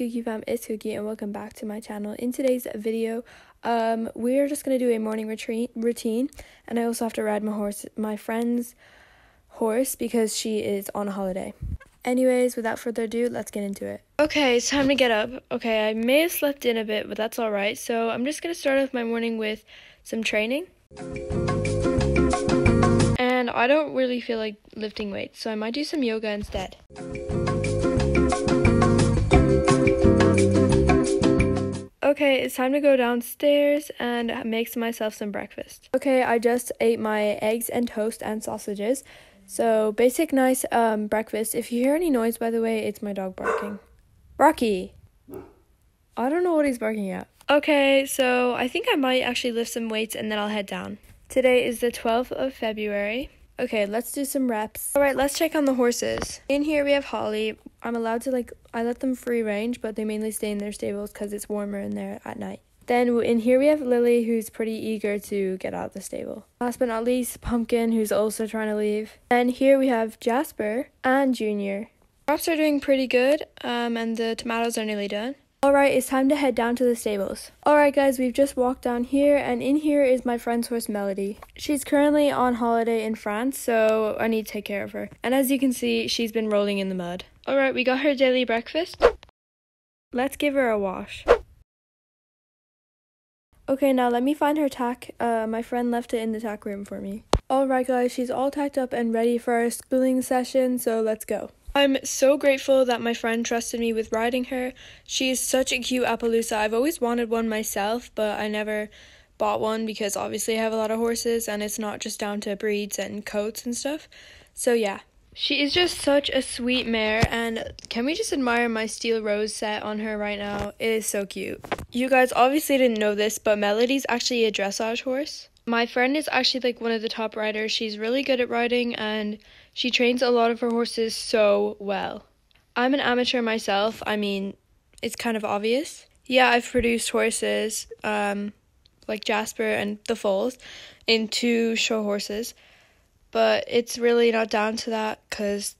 Cookie Fam, it's Cookie and welcome back to my channel. In today's video, um, we're just gonna do a morning retreat routine, and I also have to ride my horse, my friend's horse, because she is on a holiday. Anyways, without further ado, let's get into it. Okay, it's time to get up. Okay, I may have slept in a bit, but that's all right. So I'm just gonna start off my morning with some training. And I don't really feel like lifting weights, so I might do some yoga instead. Okay, it's time to go downstairs and make myself some breakfast. Okay, I just ate my eggs and toast and sausages. So, basic nice um, breakfast. If you hear any noise, by the way, it's my dog barking. Rocky! I don't know what he's barking at. Okay, so I think I might actually lift some weights and then I'll head down. Today is the 12th of February. Okay, let's do some reps. All right, let's check on the horses. In here we have Holly. I'm allowed to like I let them free range, but they mainly stay in their stables cuz it's warmer in there at night. Then in here we have Lily who's pretty eager to get out of the stable. Last but not least, Pumpkin who's also trying to leave. And here we have Jasper and Junior. Crops are doing pretty good, um, and the tomatoes are nearly done. Alright, it's time to head down to the stables. Alright guys, we've just walked down here and in here is my friend's horse Melody. She's currently on holiday in France, so I need to take care of her. And as you can see, she's been rolling in the mud. Alright, we got her daily breakfast. Let's give her a wash. Okay, now let me find her tack. Uh, my friend left it in the tack room for me. Alright guys, she's all tacked up and ready for our schooling session, so let's go. I'm so grateful that my friend trusted me with riding her. She is such a cute Appaloosa. I've always wanted one myself, but I never bought one because obviously I have a lot of horses and it's not just down to breeds and coats and stuff. So yeah. She is just such a sweet mare and can we just admire my steel rose set on her right now? It is so cute. You guys obviously didn't know this, but Melody's actually a dressage horse. My friend is actually like one of the top riders. She's really good at riding and she trains a lot of her horses so well. I'm an amateur myself. I mean, it's kind of obvious. Yeah, I've produced horses um, like Jasper and the foals into show horses, but it's really not down to that because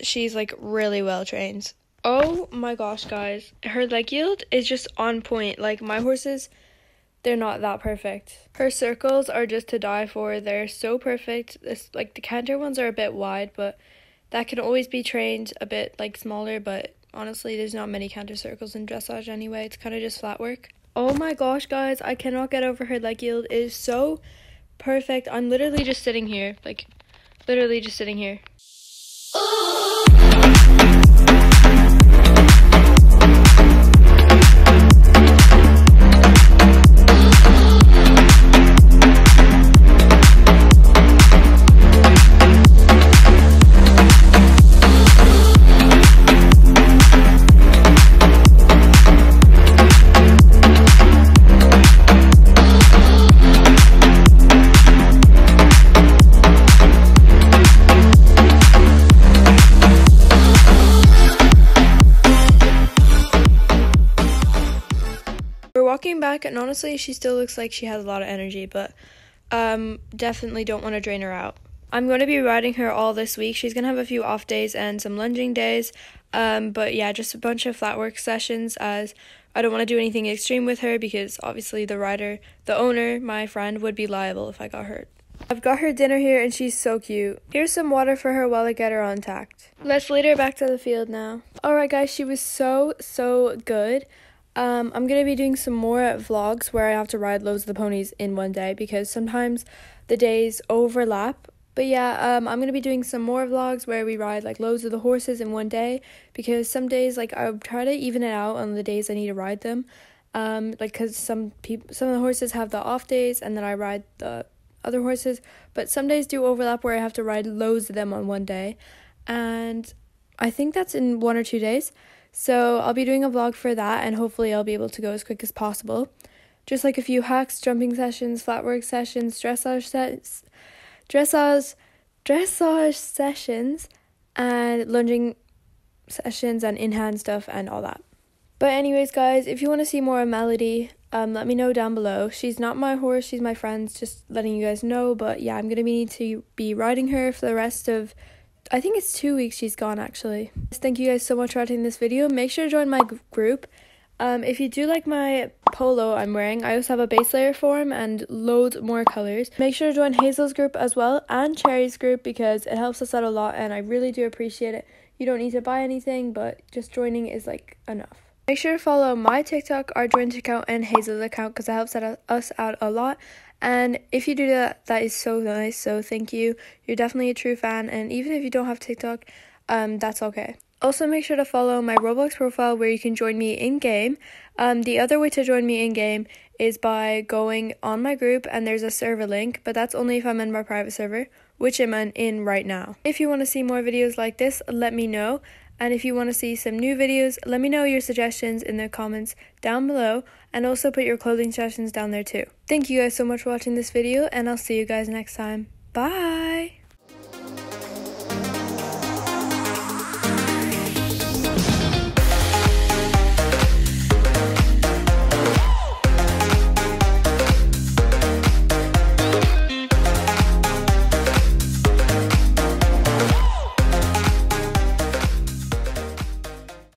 she's like really well trained. Oh my gosh, guys, her leg yield is just on point. Like my horses they're not that perfect. Her circles are just to die for. They're so perfect. This like the canter ones are a bit wide, but that can always be trained a bit like smaller, but honestly there's not many canter circles in dressage anyway. It's kind of just flat work. Oh my gosh, guys, I cannot get over her leg yield. It is so perfect. I'm literally just sitting here, like literally just sitting here. Back, and honestly, she still looks like she has a lot of energy, but um, definitely don't want to drain her out. I'm going to be riding her all this week. She's going to have a few off days and some lunging days. Um, but yeah, just a bunch of flat work sessions as I don't want to do anything extreme with her because obviously the rider, the owner, my friend, would be liable if I got hurt. I've got her dinner here and she's so cute. Here's some water for her while I get her on tact. Let's lead her back to the field now. Alright guys, she was so, so good. Um, I'm gonna be doing some more vlogs where I have to ride loads of the ponies in one day because sometimes the days overlap. But yeah, um, I'm gonna be doing some more vlogs where we ride like loads of the horses in one day because some days like I try to even it out on the days I need to ride them. Um, like because some people, some of the horses have the off days and then I ride the other horses. But some days do overlap where I have to ride loads of them on one day, and I think that's in one or two days. So I'll be doing a vlog for that and hopefully I'll be able to go as quick as possible. Just like a few hacks, jumping sessions, flat work sessions, dressage sets, dressage, dressage sessions, and lunging sessions and in-hand stuff and all that. But anyways, guys, if you want to see more of Melody, um, let me know down below. She's not my horse, she's my friend's, just letting you guys know. But yeah, I'm going to need to be riding her for the rest of I think it's two weeks she's gone actually. Thank you guys so much for watching this video. Make sure to join my group. Um, if you do like my polo I'm wearing, I also have a base layer form and loads more colors. Make sure to join Hazel's group as well and Cherry's group because it helps us out a lot and I really do appreciate it. You don't need to buy anything, but just joining is like enough. Make sure to follow my TikTok, our joint account, and Hazel's account because it helps us out a lot. And if you do that, that is so nice. So thank you. You're definitely a true fan. And even if you don't have TikTok, um, that's okay. Also, make sure to follow my Roblox profile where you can join me in game. Um, the other way to join me in game is by going on my group and there's a server link, but that's only if I'm in my private server, which I'm in right now. If you want to see more videos like this, let me know. And if you want to see some new videos, let me know your suggestions in the comments down below and also put your clothing suggestions down there too. Thank you guys so much for watching this video and I'll see you guys next time. Bye!